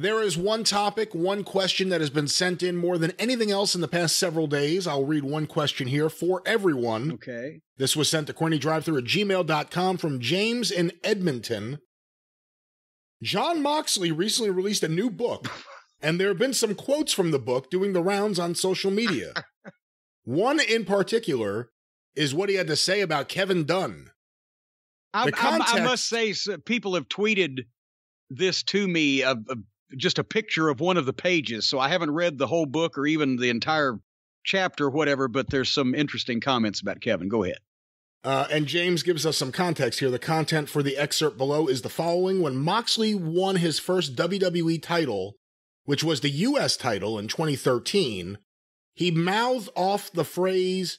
There is one topic, one question that has been sent in more than anything else in the past several days. I'll read one question here for everyone. Okay. This was sent to cornydrivethru at gmail.com from James in Edmonton. Jon Moxley recently released a new book, and there have been some quotes from the book doing the rounds on social media. One in particular is what he had to say about Kevin Dunn. I, The I- I must say, people have tweeted this to me of, of just a picture of one of the pages. So I haven't read the whole book or even the entire chapter, or whatever. But there's some interesting comments about Kevin. Go ahead. Uh, and James gives us some context here. The content for the excerpt below is the following When Moxley won his first WWE title, which was the US title in 2013, he mouthed off the phrase,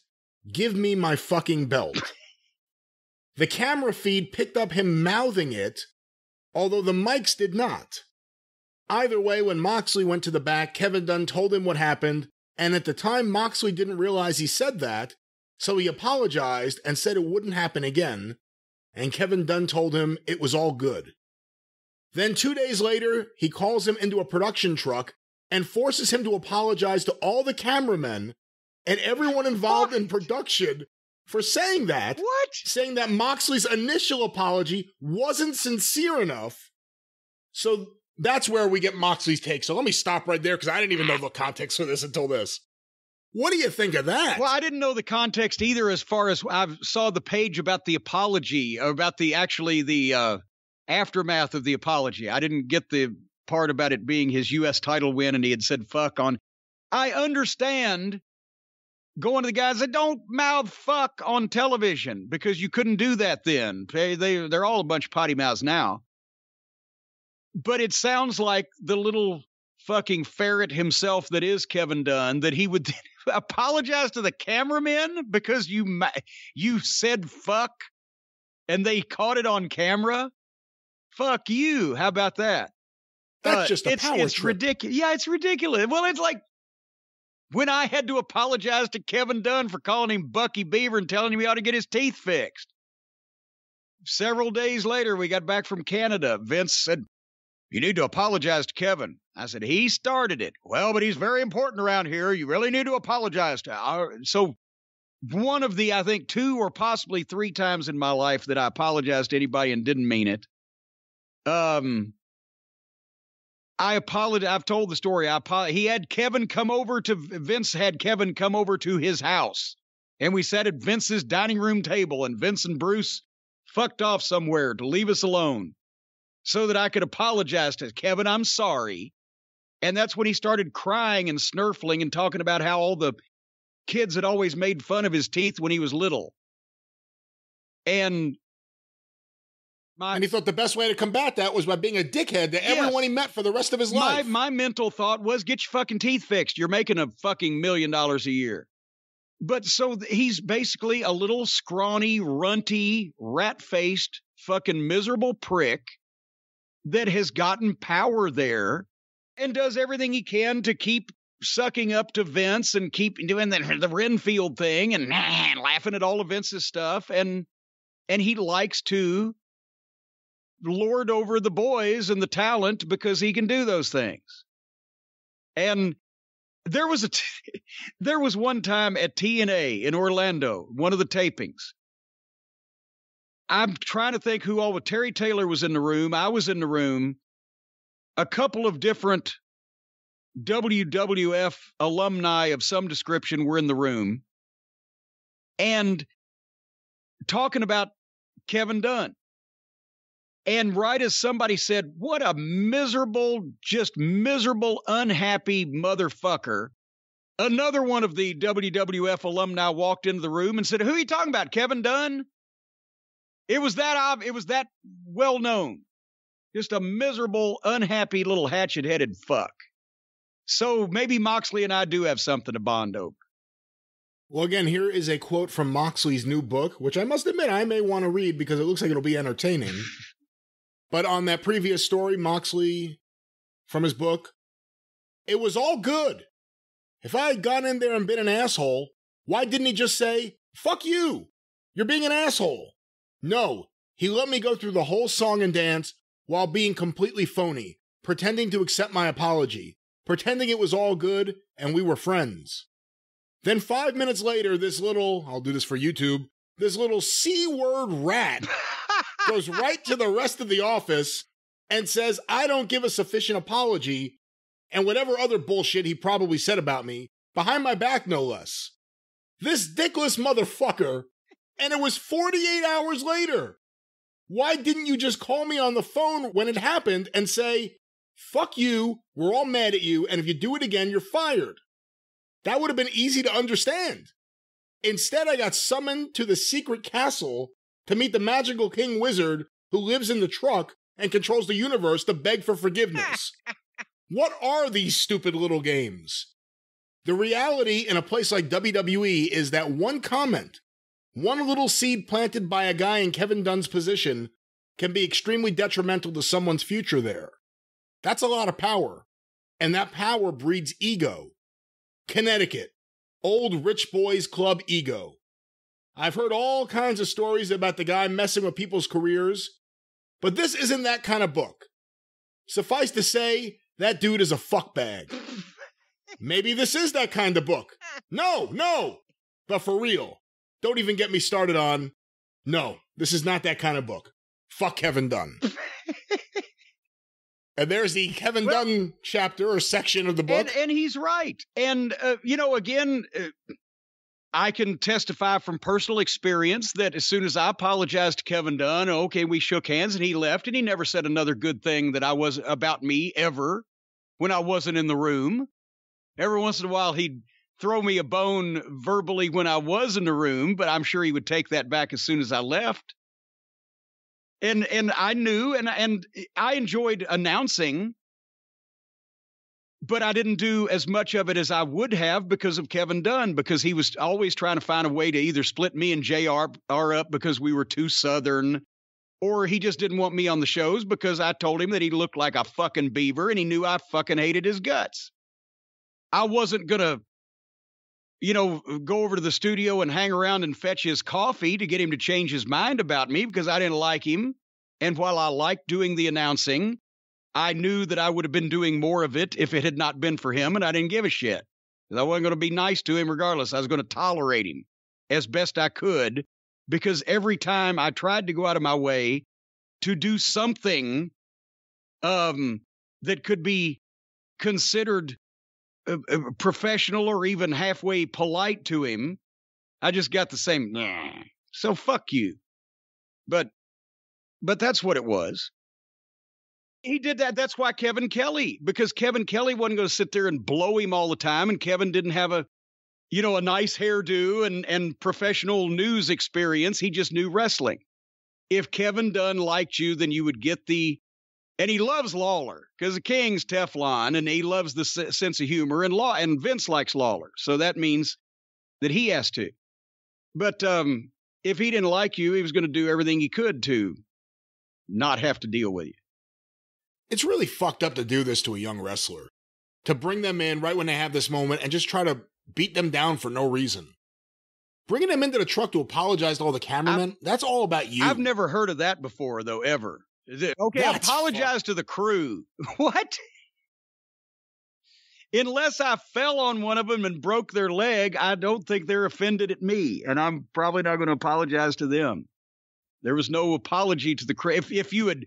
Give me my fucking belt. the camera feed picked up him mouthing it, although the mics did not. Either way, when Moxley went to the back, Kevin Dunn told him what happened, and at the time, Moxley didn't realize he said that, so he apologized and said it wouldn't happen again, and Kevin Dunn told him it was all good. Then two days later, he calls him into a production truck and forces him to apologize to all the cameramen and everyone involved in production for saying that, What? saying that Moxley's initial apology wasn't sincere enough. So that's where we get Moxley's take. So let me stop right there because I didn't even know the context for this until this. What do you think of that? Well, I didn't know the context either. As far as I saw the page about the apology, about the actually the uh, aftermath of the apology. I didn't get the part about it being his U.S. title win, and he had said "fuck" on. I understand going to the guys that don't mouth "fuck" on television because you couldn't do that then. They they they're all a bunch of potty mouths now. But it sounds like the little fucking ferret himself that is Kevin Dunn that he would apologize to the cameramen because you ma- you said fuck and they caught it on camera. Fuck you. How about that? That's Uh, just a it's, power it's trip. ridiculous. Yeah, it's ridiculous. Well, it's like when I had to apologize to Kevin Dunn for calling him Bucky Beaver and telling him he ought to get his teeth fixed. Several days later, we got back from Canada. Vince said, You need to apologize to Kevin. I said, He started it. Well, but he's very important around here. You really need to apologize to so one of the, I think, two or possibly three times in my life that I apologized to anybody and didn't mean it. Um, I apologize. I've told the story. I apo- he had Kevin come over to Vince had Kevin come over to his house, and we sat at Vince's dining room table, and Vince and Bruce fucked off somewhere to leave us alone, so that I could apologize to Kevin. I'm sorry, and that's when he started crying and snurfling and talking about how all the kids had always made fun of his teeth when he was little, and. My, and he thought the best way to combat that was by being a dickhead to Yes. everyone he met for the rest of his life. my my mental thought was get your fucking teeth fixed. You're making a fucking million dollars a year. But so he's basically a little scrawny, runty, rat-faced, fucking miserable prick that has gotten power there and does everything he can to keep sucking up to Vince and keep doing the, the Renfield thing and, and laughing at all of Vince's stuff and and he likes to lord over the boys and the talent because he can do those things. And there was a t- there was one time at TNA in Orlando, one of the tapings. I'm trying to think who all was. Terry Taylor was in the room. I was in the room. A couple of different WWF alumni of some description were in the room and talking about Kevin Dunn. And right as somebody said, What a miserable, just miserable, unhappy motherfucker. Another one of the WWF alumni walked into the room and said, Who are you talking about? Kevin Dunn? It was that ob- it was that well known. Just a miserable, unhappy little hatchet headed fuck. So maybe Moxley and I do have something to bond over. well, again, here is a quote from Moxley's new book, which I must admit I may want to read because it looks like it'll be entertaining. but on that previous story, Moxley, from his book, it was all good. If I had gone in there and been an asshole, why didn't he just say, fuck you? You're being an asshole. No, he let me go through the whole song and dance while being completely phony, pretending to accept my apology, pretending it was all good and we were friends. Then five minutes later, this little, I'll do this for YouTube, this little C word rat goes right to the rest of the office and says, I don't give a sufficient apology, and whatever other bullshit he probably said about me, behind my back, no less. This dickless motherfucker, and it was 48 hours later. Why didn't you just call me on the phone when it happened and say, fuck you, we're all mad at you, and if you do it again, you're fired? That would have been easy to understand. Instead, I got summoned to the secret castle to meet the magical king wizard who lives in the truck and controls the universe to beg for forgiveness. what are these stupid little games? The reality in a place like WWE is that one comment, one little seed planted by a guy in Kevin Dunn's position, can be extremely detrimental to someone's future there. That's a lot of power. And that power breeds ego. Connecticut, old rich boys club ego. I've heard all kinds of stories about the guy messing with people's careers, but this isn't that kind of book. Suffice to say, that dude is a fuckbag. Maybe this is that kind of book. No, no. But for real, don't even get me started on. No, this is not that kind of book. Fuck Kevin Dunn. and there's the Kevin well, Dunn chapter or section of the book. And, and he's right. And, uh, you know, again, uh, I can testify from personal experience that as soon as I apologized to Kevin Dunn, okay, we shook hands and he left and he never said another good thing that I was about me ever when I wasn't in the room. Every once in a while he'd throw me a bone verbally when I was in the room, but I'm sure he would take that back as soon as I left. And and I knew and and I enjoyed announcing but I didn't do as much of it as I would have because of Kevin Dunn, because he was always trying to find a way to either split me and JR up because we were too Southern, or he just didn't want me on the shows because I told him that he looked like a fucking beaver and he knew I fucking hated his guts. I wasn't going to, you know, go over to the studio and hang around and fetch his coffee to get him to change his mind about me because I didn't like him. And while I liked doing the announcing, I knew that I would have been doing more of it if it had not been for him, and I didn't give a shit. I wasn't going to be nice to him regardless. I was going to tolerate him as best I could because every time I tried to go out of my way to do something um, that could be considered Uh, uh, professional or even halfway polite to him, I just got the same, nah. So fuck you. But, but that's what it was. He did that. That's why Kevin Kelly, because Kevin Kelly wasn't going to sit there and blow him all the time, and Kevin didn't have a, you know, a nice hairdo and and professional news experience. He just knew wrestling. If Kevin Dunn liked you, then you would get the, and he loves Lawler because the King's Teflon, and he loves the sense of humor, and Law and Vince likes Lawler, so that means that he has to. But um, if he didn't like you, he was going to do everything he could to not have to deal with you it's really fucked up to do this to a young wrestler. To bring them in right when they have this moment and just try to beat them down for no reason. Bringing them into the truck to apologize to all the cameramen, I've, that's all about you. I've never heard of that before, though, ever. It, okay, that's apologize to the crew. what? Unless I fell on one of them and broke their leg, I don't think they're offended at me, and I'm probably not going to apologize to them. There was no apology to the crew. If, if you had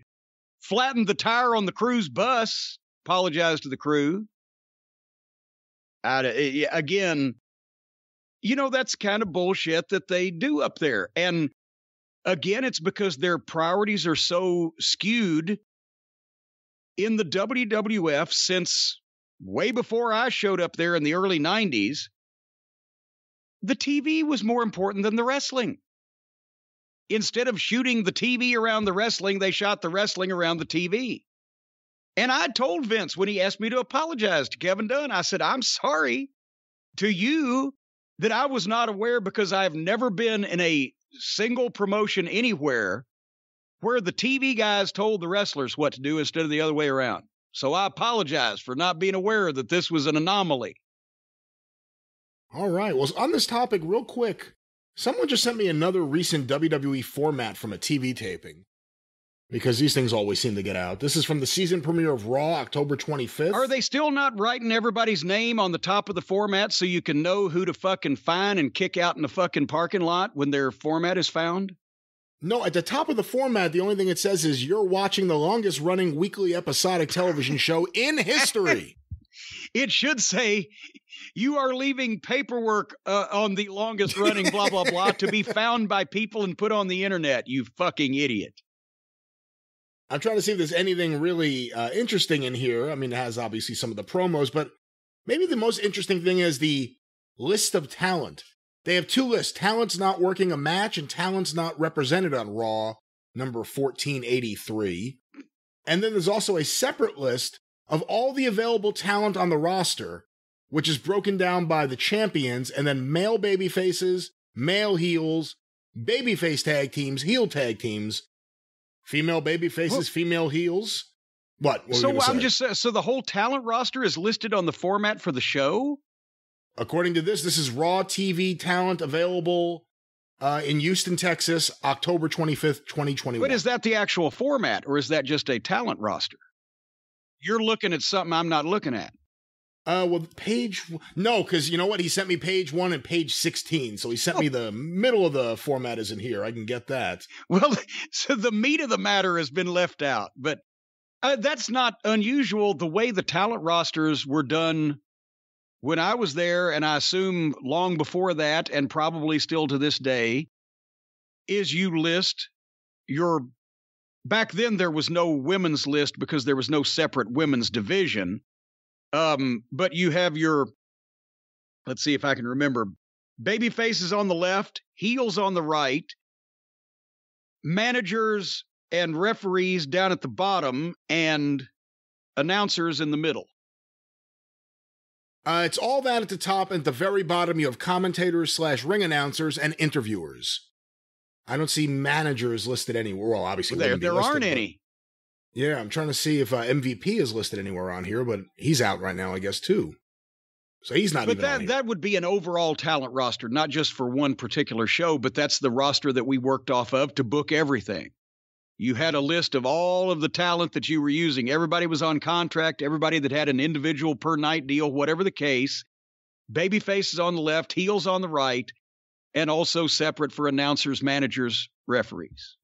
flattened the tire on the crew's bus, apologize to the crew. I, eh, again, you know, that's kind of bullshit that they do up there. And again, it's because their priorities are so skewed in the WWF since way before I showed up there in the early 90s. The TV was more important than the wrestling instead of shooting the TV around the wrestling, they shot the wrestling around the TV. And I told Vince when he asked me to apologize to Kevin Dunn, I said, I'm sorry to you that I was not aware because I've never been in a single promotion anywhere where the TV guys told the wrestlers what to do instead of the other way around. So I apologize for not being aware that this was an anomaly. All right. Well, on this topic, real quick, Someone just sent me another recent WWE format from a TV taping. Because these things always seem to get out. This is from the season premiere of Raw, October 25th. Are they still not writing everybody's name on the top of the format so you can know who to fucking find and kick out in the fucking parking lot when their format is found? No, at the top of the format, the only thing it says is you're watching the longest running weekly episodic television show in history. it should say you are leaving paperwork uh, on the longest running blah blah blah to be found by people and put on the internet you fucking idiot i'm trying to see if there's anything really uh, interesting in here. I mean it has obviously some of the promos but maybe the most interesting thing is the list of talent. They have two lists talent's not working a match and talent's not represented on raw number 1483 and then there's also a separate list of all the available talent on the roster, which is broken down by the champions and then male baby faces, male heels, babyface tag teams, heel tag teams, female baby faces, female heels. What? what so I'm just uh, so the whole talent roster is listed on the format for the show. According to this, this is Raw TV talent available uh, in Houston, Texas, October 25th, 2021. But is that the actual format or is that just a talent roster? you're looking at something I'm not looking at. Uh, well, page no, because you know what? He sent me page one and page sixteen, so he sent oh. me the middle of the format isn't here. I can get that. Well, so the meat of the matter has been left out, but uh, that's not unusual. The way the talent rosters were done when I was there, and I assume long before that, and probably still to this day, is you list your back then there was no women's list because there was no separate women's division. Um, but you have your, let's see if I can remember, baby faces on the left, heels on the right, managers and referees down at the bottom, and announcers in the middle. Uh, it's all that at the top, and at the very bottom, you have commentators slash ring announcers and interviewers. I don't see managers listed anywhere. Well, obviously there there listed, aren't any. Yeah, I'm trying to see if uh, MVP is listed anywhere on here, but he's out right now, I guess too. So he's not. But that that would be an overall talent roster, not just for one particular show, but that's the roster that we worked off of to book everything. You had a list of all of the talent that you were using. Everybody was on contract. Everybody that had an individual per night deal, whatever the case. Baby faces on the left, heels on the right, and also separate for announcers, managers, referees.